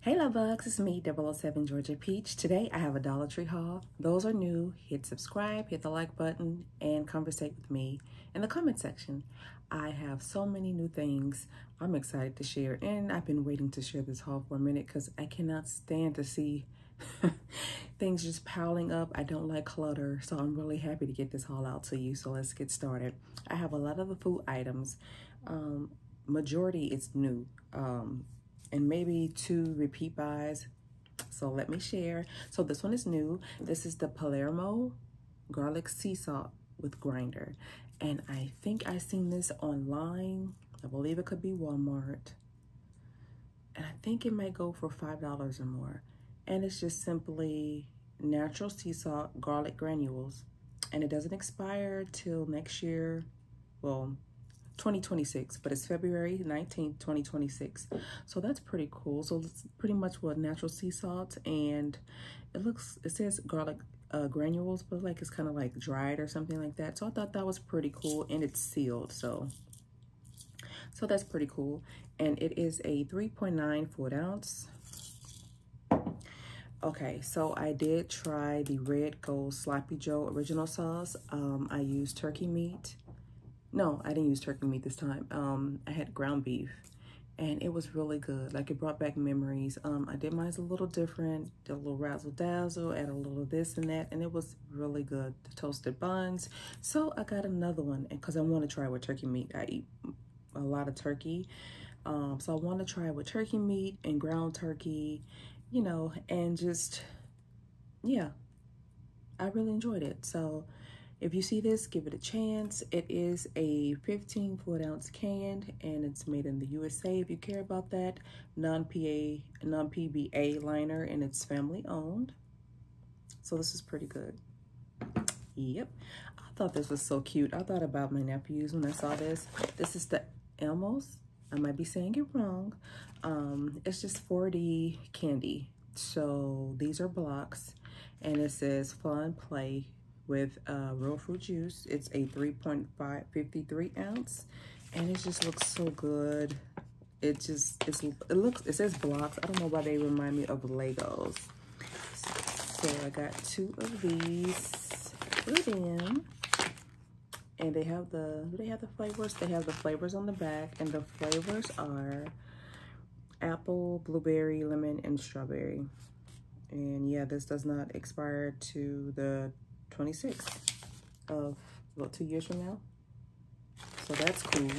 Hey love bugs, it's me, 007 Georgia Peach. Today I have a Dollar Tree haul. Those are new, hit subscribe, hit the like button, and conversate with me in the comment section. I have so many new things I'm excited to share, and I've been waiting to share this haul for a minute because I cannot stand to see things just piling up. I don't like clutter, so I'm really happy to get this haul out to you. So let's get started. I have a lot of the food items. Um, majority is new. Um, and maybe two repeat buys. So let me share. So this one is new. This is the Palermo garlic sea salt with grinder. And I think I seen this online. I believe it could be Walmart. And I think it might go for $5 or more. And it's just simply natural sea salt garlic granules. And it doesn't expire till next year. Well, 2026, but it's February 19th, 2026. So that's pretty cool. So it's pretty much what natural sea salt and it looks, it says garlic uh, granules, but like it's kind of like dried or something like that. So I thought that was pretty cool and it's sealed. So, so that's pretty cool. And it is a 3.9 foot ounce. Okay, so I did try the Red Gold Sloppy Joe original sauce. Um, I used turkey meat no, I didn't use turkey meat this time. Um, I had ground beef and it was really good. Like it brought back memories. Um, I did mine a little different, did a little razzle dazzle, add a little this and that, and it was really good. The toasted buns. So I got another one because I want to try with turkey meat. I eat a lot of turkey. Um, so I want to try with turkey meat and ground turkey, you know, and just, yeah, I really enjoyed it. So if you see this, give it a chance. It is a 15 foot ounce can and it's made in the USA if you care about that. Non-PA, non-PBA liner and it's family owned. So this is pretty good. Yep. I thought this was so cute. I thought about my nephews when I saw this. This is the Elmos. I might be saying it wrong. Um, it's just 4D candy. So these are blocks and it says fun play with uh, real fruit juice. It's a 3.553 ounce, and it just looks so good. It just it's it looks it says blocks. I don't know why they remind me of Legos. So I got two of these for them. And they have the do they have the flavors? They have the flavors on the back, and the flavors are apple, blueberry, lemon, and strawberry. And yeah, this does not expire to the 26th of, about two years from now? So that's cool.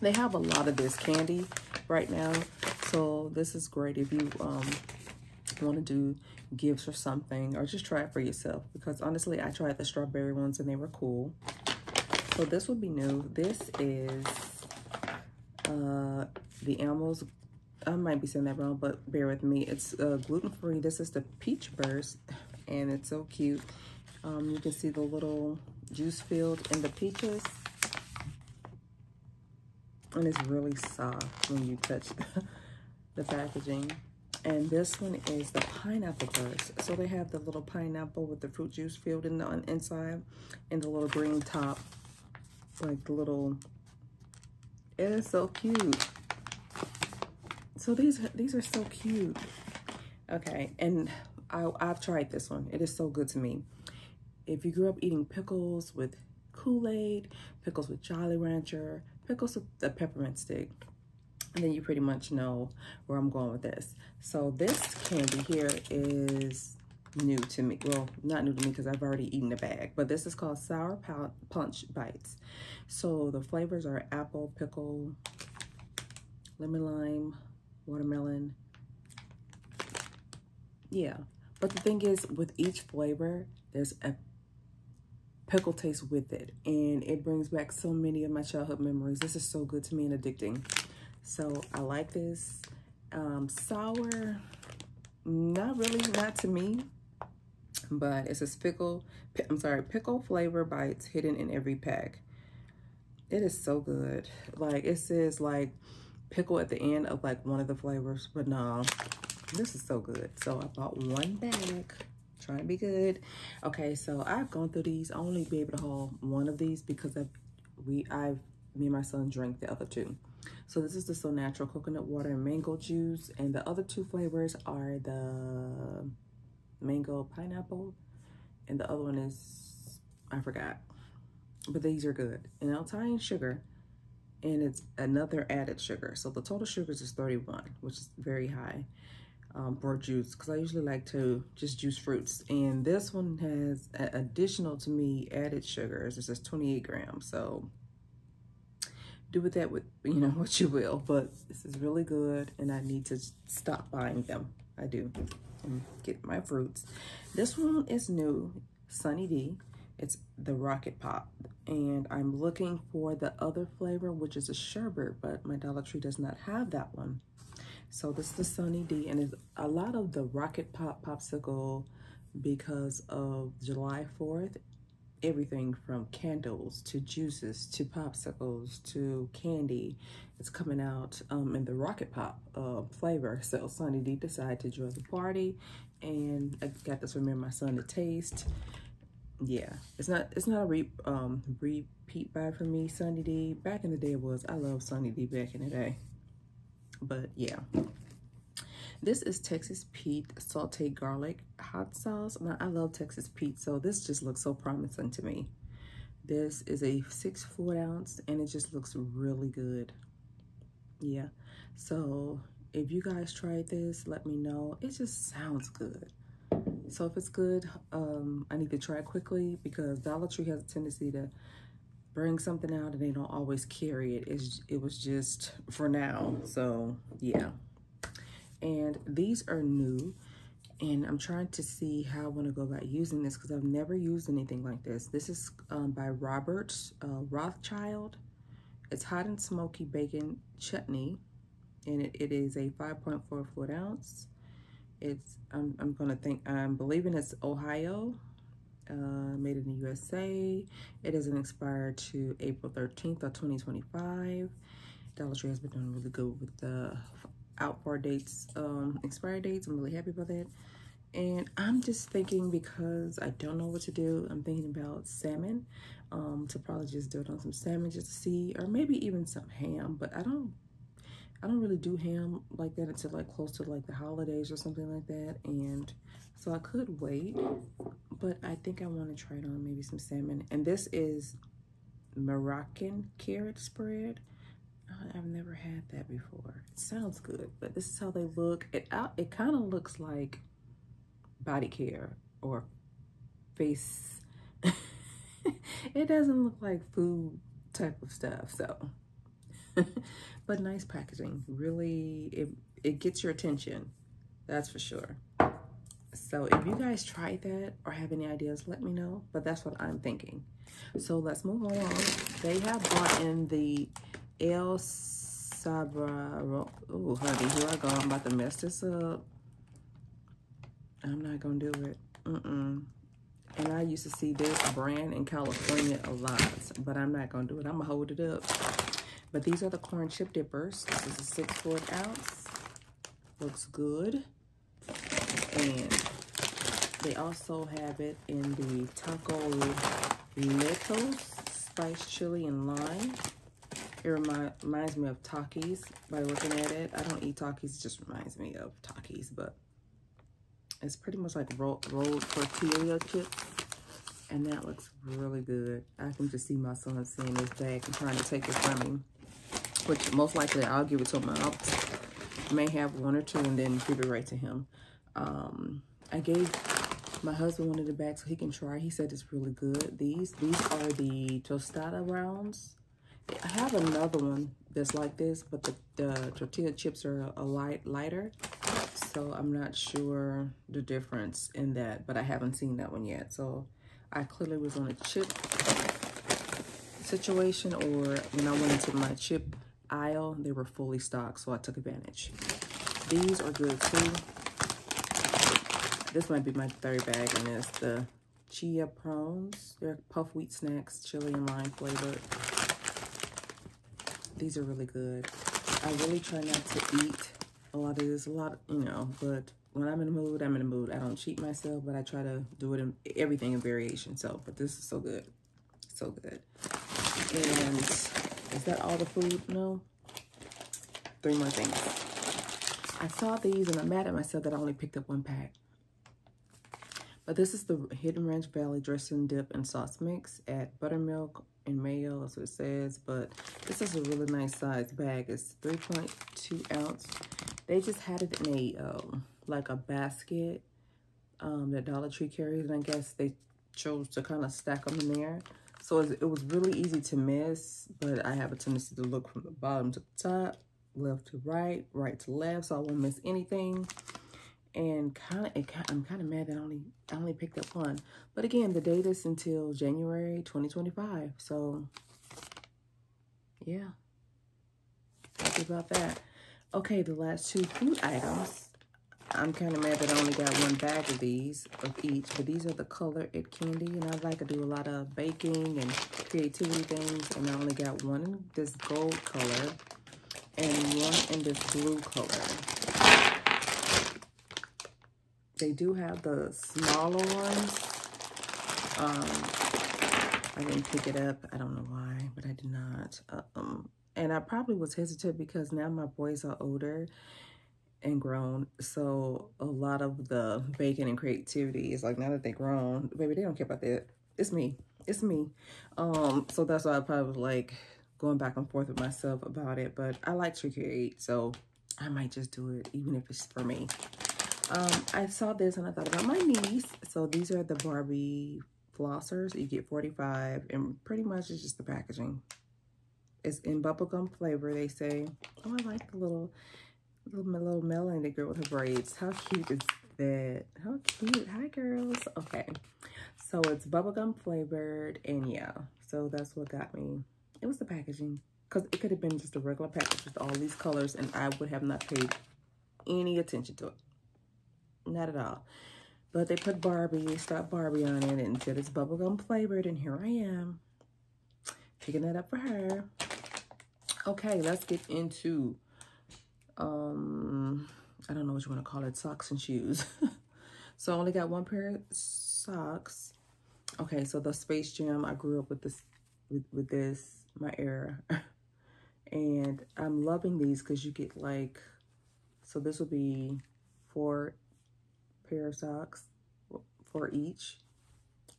They have a lot of this candy right now. So this is great if you um, want to do gifts or something or just try it for yourself. Because honestly, I tried the strawberry ones and they were cool. So this will be new. This is uh, the Elmo's I might be saying that wrong, but bear with me. It's uh, gluten-free. This is the Peach Burst, and it's so cute. Um, you can see the little juice filled in the peaches. And it's really soft when you touch the, the packaging. And this one is the pineapple burst. So they have the little pineapple with the fruit juice filled in the inside and the little green top. Like the little, it is so cute. So these, these are so cute. Okay, and I, I've tried this one. It is so good to me if you grew up eating pickles with Kool-Aid, pickles with Jolly Rancher, pickles with the peppermint stick, and then you pretty much know where I'm going with this. So this candy here is new to me. Well, not new to me because I've already eaten the bag, but this is called Sour Punch Bites. So the flavors are apple, pickle, lemon lime, watermelon. Yeah, but the thing is with each flavor, there's a pickle taste with it. And it brings back so many of my childhood memories. This is so good to me and addicting. So I like this. Um, sour, not really, not to me. But it says pickle, I'm sorry, pickle flavor bites hidden in every pack. It is so good. Like it says like pickle at the end of like one of the flavors, but no, this is so good. So I bought one bag trying to be good. Okay, so I've gone through these. I only be able to haul one of these because I've, we, I've, me and my son drank the other two. So this is the So Natural Coconut Water and Mango Juice. And the other two flavors are the Mango Pineapple. And the other one is, I forgot. But these are good. And I'll tie in sugar. And it's another added sugar. So the total sugars is 31, which is very high um, for juice. Because I usually like to just juice fruits. And this one has additional to me added sugars. It says 28 grams. So do with that with you know what you will but this is really good and i need to stop buying them i do and get my fruits this one is new sunny d it's the rocket pop and i'm looking for the other flavor which is a sherbet but my dollar tree does not have that one so this is the sunny d and it's a lot of the rocket pop popsicle because of july 4th everything from candles to juices to popsicles to candy. It's coming out um, in the Rocket Pop uh, flavor. So Sunny D decided to join the party and I got this from my son to taste. Yeah, it's not it's not a re, um, repeat buy for me, Sunny D. Back in the day it was. I love Sunny D back in the day. But yeah. This is Texas Pete sauteed garlic hot sauce. Now, I love Texas Pete, so this just looks so promising to me. This is a six foot ounce and it just looks really good. Yeah, so if you guys tried this, let me know. It just sounds good. So if it's good, um, I need to try it quickly because Dollar Tree has a tendency to bring something out and they don't always carry it. It's, it was just for now. So yeah and these are new and I'm trying to see how I want to go about using this because I've never used anything like this. This is um, by Robert uh, Rothschild. It's hot and smoky bacon chutney and it, it is a 5.4 foot ounce. It's, I'm, I'm going to think, I'm believing it's Ohio, uh, made in the USA. It isn't expired to April 13th of 2025. Dollar Tree has been doing really good with the out for dates, um, expiry dates. I'm really happy about that. And I'm just thinking because I don't know what to do, I'm thinking about salmon. Um, to probably just do it on some salmon just to see, or maybe even some ham, but I don't I don't really do ham like that until like close to like the holidays or something like that. And so I could wait, but I think I want to try it on maybe some salmon. And this is Moroccan carrot spread. Uh, I've never had that before. It sounds good, but this is how they look. It. Uh, it kind of looks like body care or face. it doesn't look like food type of stuff. So, but nice packaging. Really, it it gets your attention. That's for sure. So if you guys tried that or have any ideas, let me know. But that's what I'm thinking. So let's move on. They have brought in the El Sabra. Oh, honey, here I go. I'm about to mess this up. I'm not going to do it. Mm-mm. And I used to see this brand in California a lot, but I'm not going to do it. I'm going to hold it up. But these are the corn chip dippers. This is a six foot ounce. Looks good. And they also have it in the Taco Litos Spice Chili and Lime. It remind, reminds me of Takis by looking at it. I don't eat Takis, it just reminds me of Takis, but it's pretty much like rolled, tortilla chips. And that looks really good. I can just see my son seeing this bag and trying to take it from him. Which most likely I'll give it to him. I may have one or two and then give it right to him. Um, I gave my husband one of the bags so he can try. He said it's really good. These these are the tostada rounds. I have another one that's like this, but the, the tortilla chips are a light lighter. So I'm not sure the difference in that, but I haven't seen that one yet. So I clearly was on a chip situation or when I went into my chip aisle, they were fully stocked, so I took advantage. These are good too. This might be my third bag, and it's the chia prawns. They're puff wheat snacks, chili and lime flavored. These are really good. I really try not to eat a lot of this, a lot, you know, but when I'm in the mood, I'm in the mood. I don't cheat myself, but I try to do it in everything in variation. So, but this is so good. So good. And is that all the food? No. three more things. I saw these and I'm mad at myself that I only picked up one pack. But this is the Hidden Ranch Valley dressing dip and sauce mix at buttermilk and mayo, that's what it says. But this is a really nice size bag. It's 3.2 ounce. They just had it in a, um, like a basket um, that Dollar Tree carries. And I guess they chose to kind of stack them in there. So it was really easy to miss, but I have a tendency to look from the bottom to the top, left to right, right to left, so I won't miss anything and kind of I'm kind of mad that I only I only picked up one. But again, the date is until January 2025. So yeah, happy about that. Okay, the last two food items. I'm kind of mad that I only got one bag of these, of each, but these are the Color It Candy, and I like to do a lot of baking and creativity things, and I only got one in this gold color and one in this blue color. They do have the smaller ones. Um, I didn't pick it up. I don't know why, but I did not. Um, and I probably was hesitant because now my boys are older and grown. So a lot of the baking and creativity is like, now that they're grown, baby, they don't care about that. It's me. It's me. Um, so that's why I probably was like going back and forth with myself about it. But I like to create, so I might just do it, even if it's for me. Um, I saw this and I thought about my niece. So these are the Barbie flossers. You get 45 and pretty much it's just the packaging. It's in bubblegum flavor, they say. Oh, I like the little, little, little Melanie girl with her braids. How cute is that? How cute. Hi, girls. Okay. So it's bubblegum flavored and yeah. So that's what got me. It was the packaging. Because it could have been just a regular package with all these colors and I would have not paid any attention to it. Not at all. But they put Barbie, stop Barbie on it and said it's bubblegum flavored. And here I am picking that up for her. Okay, let's get into, um, I don't know what you want to call it, socks and shoes. so I only got one pair of socks. Okay, so the Space Jam, I grew up with this, with, with this, my era. and I'm loving these because you get like, so this will be four pair of socks for each.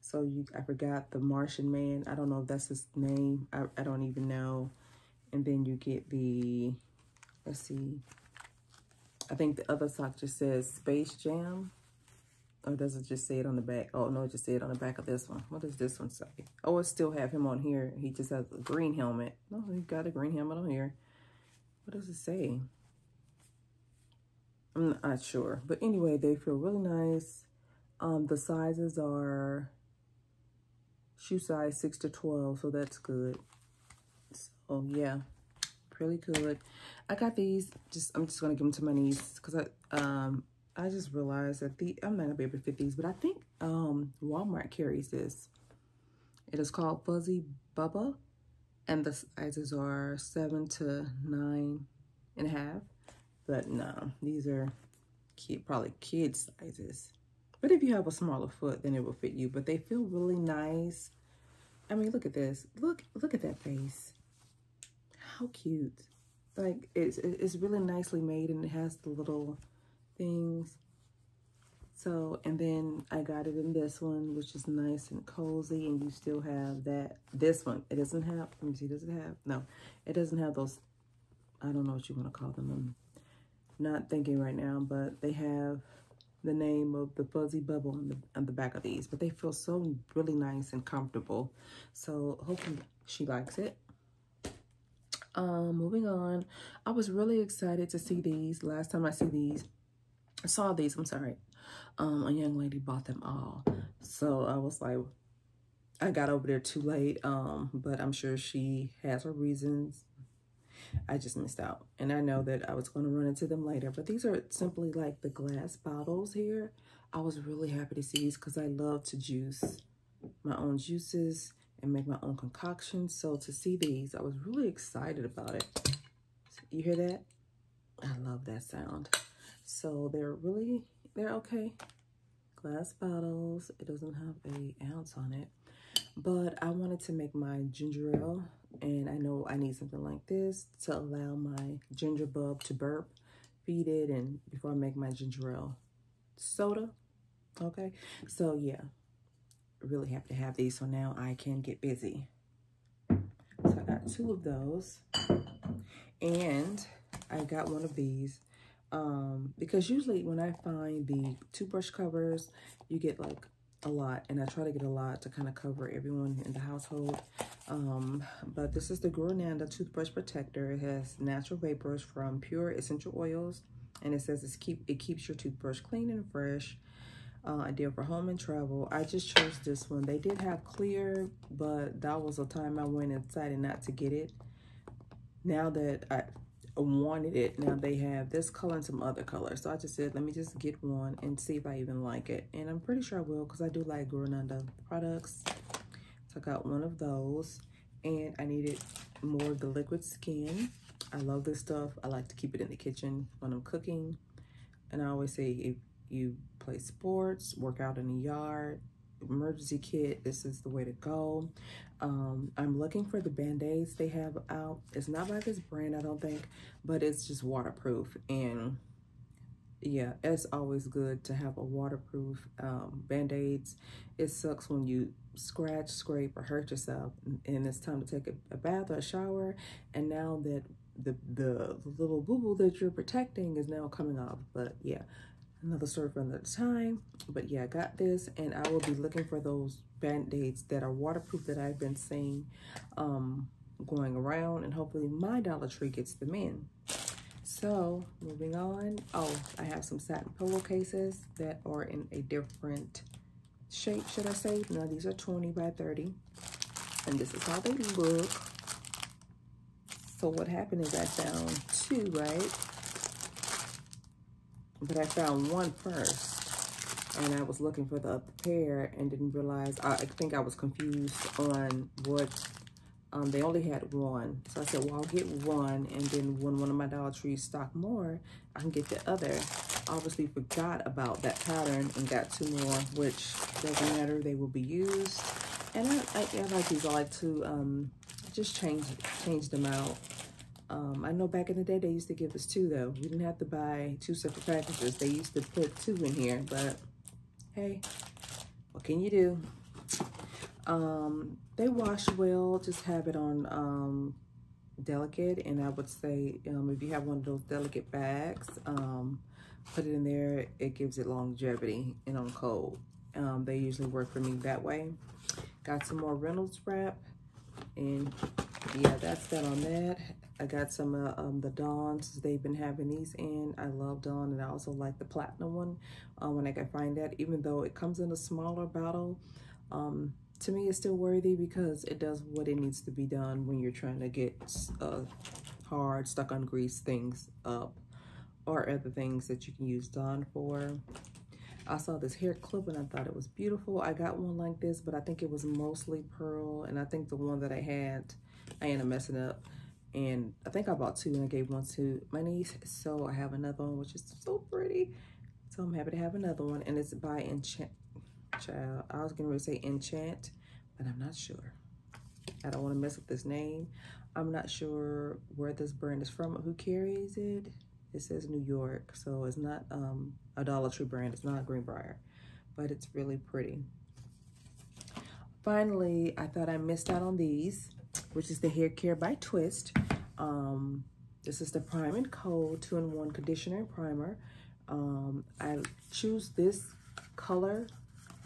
So you, I forgot the Martian Man. I don't know if that's his name. I, I don't even know. And then you get the, let's see. I think the other sock just says Space Jam. Or does it just say it on the back? Oh, no, it just said it on the back of this one. What does this one say? Oh, it still have him on here. He just has a green helmet. No, he got a green helmet on here. What does it say? I'm not sure. But anyway, they feel really nice. Um, the sizes are shoe size 6 to 12, so that's good. So, yeah, really good. I got these, just I'm just going to give them to my niece because I um I just realized that the I'm not going to be able to fit these, but I think um Walmart carries this. It is called Fuzzy Babba, and the sizes are 7 to nine and a half. But no, these are kid, probably kid sizes. But if you have a smaller foot, then it will fit you. But they feel really nice. I mean, look at this. Look, look at that face. How cute. Like, it's, it's really nicely made and it has the little things. So, and then I got it in this one, which is nice and cozy. And you still have that, this one. It doesn't have, let me see, does it have? No, it doesn't have those, I don't know what you want to call them. Um, Not thinking right now, but they have the name of the Fuzzy Babba on the on the back of these. But they feel so really nice and comfortable. So hopefully she likes it. Um, moving on. I was really excited to see these. Last time I see these, I saw these, I'm sorry. Um, a young lady bought them all. So I was like, I got over there too late. Um, but I'm sure she has her reasons I just missed out. And I know that I was going to run into them later. But these are simply like the glass bottles here. I was really happy to see these because I love to juice my own juices and make my own concoctions. So to see these, I was really excited about it. You hear that? I love that sound. So they're really, they're okay. Glass bottles. It doesn't have a ounce on it. But I wanted to make my ginger ale And I know I need something like this to allow my ginger bug to burp, feed it, and before I make my ginger ale soda. Okay, so yeah, really happy to have these. So now I can get busy. So I got two of those. And I got one of these um, because usually when I find the toothbrush covers, you get like a lot. And I try to get a lot to kind of cover everyone in the household. Um, but this is the GuruNanda Toothbrush Protector. It has natural vapors from pure essential oils. And it says it's keep it keeps your toothbrush clean and fresh. Uh, ideal for home and travel. I just chose this one. They did have clear, but that was a time I went and decided not to get it. Now that I wanted it, now they have this color and some other colors. So I just said, let me just get one and see if I even like it. And I'm pretty sure I will because I do like GuruNanda products. So I got one of those. And I needed more of the liquid skin. I love this stuff. I like to keep it in the kitchen when I'm cooking. And I always say if you play sports, work out in the yard, emergency kit, this is the way to go. Um, I'm looking for the band-aids they have out. It's not by this brand, I don't think, but it's just waterproof. And yeah, it's always good to have a waterproof um, band-aids. It sucks when you scratch, scrape, or hurt yourself, and it's time to take a, a bath or a shower. And now that the, the little boo-boo that you're protecting is now coming off. But yeah, another story for another time. But yeah, I got this and I will be looking for those band-aids that are waterproof that I've been seeing um, going around and hopefully my Dollar Tree gets them in. So moving on. Oh, I have some satin pillowcases that are in a different shape, should I say. Now these are 20 by 30 and this is how they look. So what happened is I found two, right? but I found one first and I was looking for the other pair and didn't realize, I, think I was confused on what, um, they only had one. So I said, well, I'll get one and then when one of my Dollar Trees stock more, I can get the other. Obviously forgot about that pattern and got two more, which doesn't matter, they will be used. And I, I, I like these, I like to um, just change, change them out. Um, I know back in the day, they used to give us two, though. We didn't have to buy two separate packages. They used to put two in here, but hey, what can you do? Um, they wash well. Just have it on um, delicate, and I would say um, if you have one of those delicate bags, um, put it in there. It gives it longevity and on cold. Um, they usually work for me that way. Got some more Reynolds wrap, and yeah, that's that on that. I got some of uh, um, the Dawns. They've been having these in. I love Dawn and I also like the platinum one uh, when I can find that. Even though it comes in a smaller bottle, um, to me it's still worthy because it does what it needs to be done when you're trying to get uh, hard, stuck on grease things up or other things that you can use Dawn for. I saw this hair clip and I thought it was beautiful. I got one like this, but I think it was mostly pearl. And I think the one that I had, I ended up messing up and I think I bought two and I gave one to my niece. So I have another one, which is so pretty. So I'm happy to have another one. And it's by Enchant. Child, I was going to say Enchant, but I'm not sure. I don't want to mess up this name. I'm not sure where this brand is from who carries it. It says New York, so it's not um, a Dollar Tree brand. It's not Greenbrier, but it's really pretty. Finally, I thought I missed out on these which is the Hair Care by Twist. Um, this is the Prime and Cold 2-in-1 Conditioner and Primer. Um, I choose this color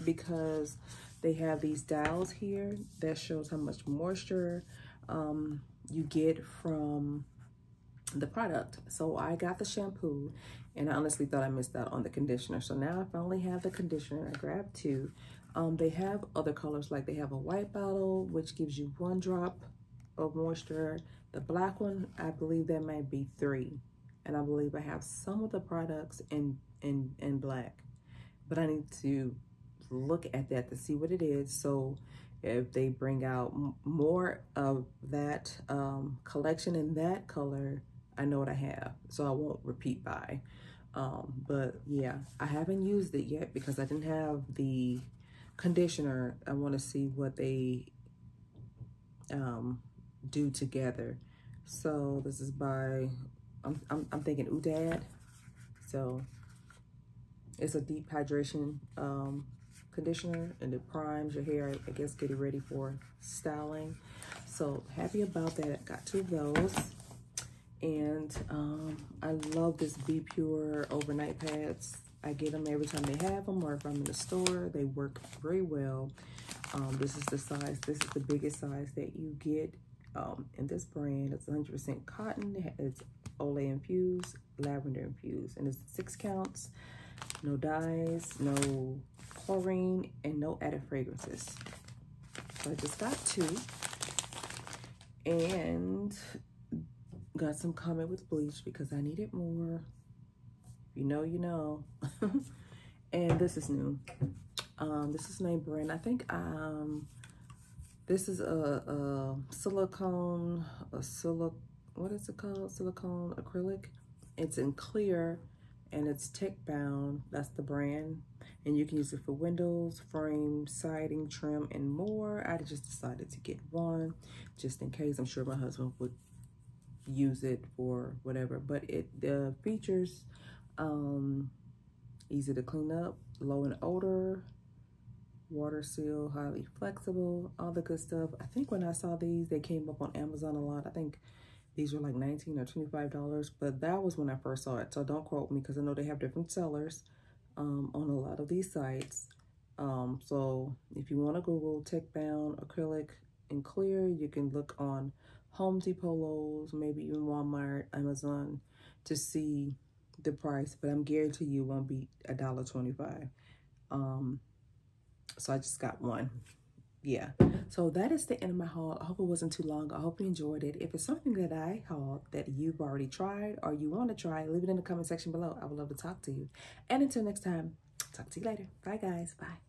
because they have these dials here that shows how much moisture um, you get from the product. So I got the shampoo and I honestly thought I missed out on the conditioner. So now I finally have the conditioner. I grabbed two. Um, they have other colors, like they have a white bottle, which gives you one drop of moisture. The black one, I believe that might be three. And I believe I have some of the products in, in, in black. But I need to look at that to see what it is. So if they bring out more of that um, collection in that color, I know what I have. So I won't repeat buy. Um, but yeah, I haven't used it yet because I didn't have the conditioner. I want to see what they, um, do together. So this is by, I'm, I'm, I'm thinking Ouidad. So it's a deep hydration um, conditioner and it primes your hair, I guess, getting ready for styling. So happy about that. I got two of those. And um, I love this Be Pure overnight pads. I get them every time they have them or if I'm in the store. They work very well. Um, this is the size. This is the biggest size that you get um, in this brand. It's 100% cotton. It's aloe infused, lavender infused. And it's six counts. No dyes, no chlorine, and no added fragrances. So I just got two. And got some Comet with bleach because I needed more. You know, you know. and this is new. Um, this is name brand. I think um, this is a, a silicone, a silic, what is it called? Silicone acrylic. It's in clear and it's tech bound. That's the brand. And you can use it for windows, frame, siding, trim, and more. I just decided to get one just in case. I'm sure my husband would use it for whatever. But it the features um, easy to clean up, low in odor, water seal, highly flexible, all the good stuff. I think when I saw these, they came up on Amazon a lot. I think these were like 19 or $25, but that was when I first saw it. So don't quote me because I know they have different sellers um, on a lot of these sites. Um, so if you want to Google tech bound acrylic and clear, you can look on Home Depot, Lowe's, maybe even Walmart, Amazon to see the price, but I'm guarantee you won't be a dollar twenty-five. Um, so I just got one. Yeah. So that is the end of my haul. I hope it wasn't too long. I hope you enjoyed it. If it's something that I hauled that you've already tried or you want to try, leave it in the comment section below. I would love to talk to you. And until next time, talk to you later. Bye, guys. Bye.